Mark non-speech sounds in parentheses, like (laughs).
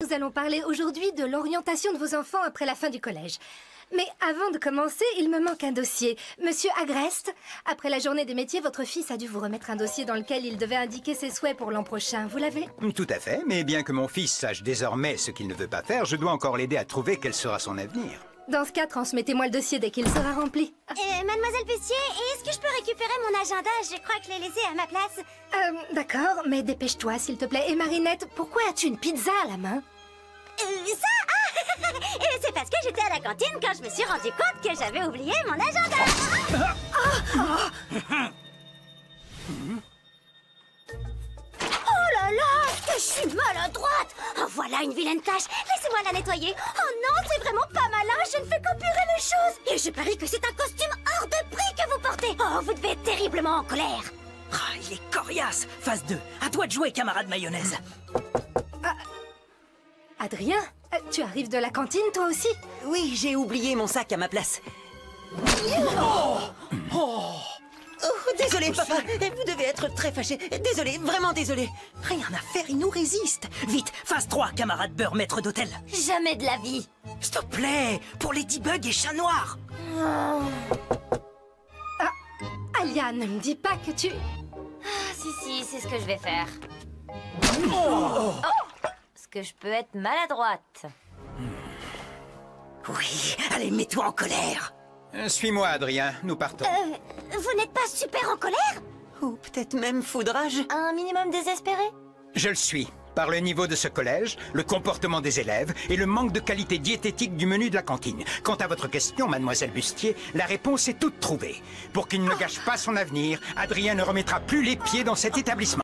Nous allons parler aujourd'hui de l'orientation de vos enfants après la fin du collège. Mais avant de commencer, il me manque un dossier. Monsieur Agreste, après la journée des métiers, votre fils a dû vous remettre un dossier dans lequel il devait indiquer ses souhaits pour l'an prochain. Vous l'avez Tout à fait, mais bien que mon fils sache désormais ce qu'il ne veut pas faire, je dois encore l'aider à trouver quel sera son avenir. Dans ce cas, transmettez-moi le dossier dès qu'il sera rempli. Euh, Mademoiselle Bustier, est-ce que je peux récupérer mon agenda? Je crois que je l'ai laissé à ma place. Euh, d'accord, mais dépêche-toi, s'il te plaît. Et Marinette, pourquoi as-tu une pizza à la main? Euh, ça? Ah (laughs) C'est parce que j'étais à la cantine quand je me suis rendu compte que j'avais oublié mon agenda. Oh là là, que je suis maladroite? Oh, voilà une vilaine tâche. Laissez-moi la nettoyer. Oh non, c'est vraiment Et je parie que c'est un costume hors de prix que vous portez. Oh, vous devez être terriblement en colère. Ah, il est coriace Phase 2, à toi de jouer, camarade mayonnaise Adrien, euh, tu arrives de la cantine, toi aussi? Oui, j'ai oublié mon sac à ma place. Oh, désolé, papa. Vous devez être très fâché. Désolé, vraiment désolé. Rien à faire, il nous résiste Vite, phase 3, camarade beurre, maître d'hôtel Jamais de la vie. S'il te plaît, pour Ladybug et Chat Noir Alia, ne me dis pas que tu... Ah, si, si, c'est ce que je vais faire. Oh Parce que je peux être maladroite. Oui, allez, mets-toi en colère Euh, Suis-moi, Adrien, nous partons. Euh, vous n'êtes pas super en colère? Ou peut-être même foudrage. Un minimum désespéré? Je le suis. Par le niveau de ce collège, le comportement des élèves et le manque de qualité diététique du menu de la cantine. Quant à votre question, mademoiselle Bustier, la réponse est toute trouvée. Pour qu'il ne gâche pas son avenir, Adrien ne remettra plus les pieds dans cet établissement.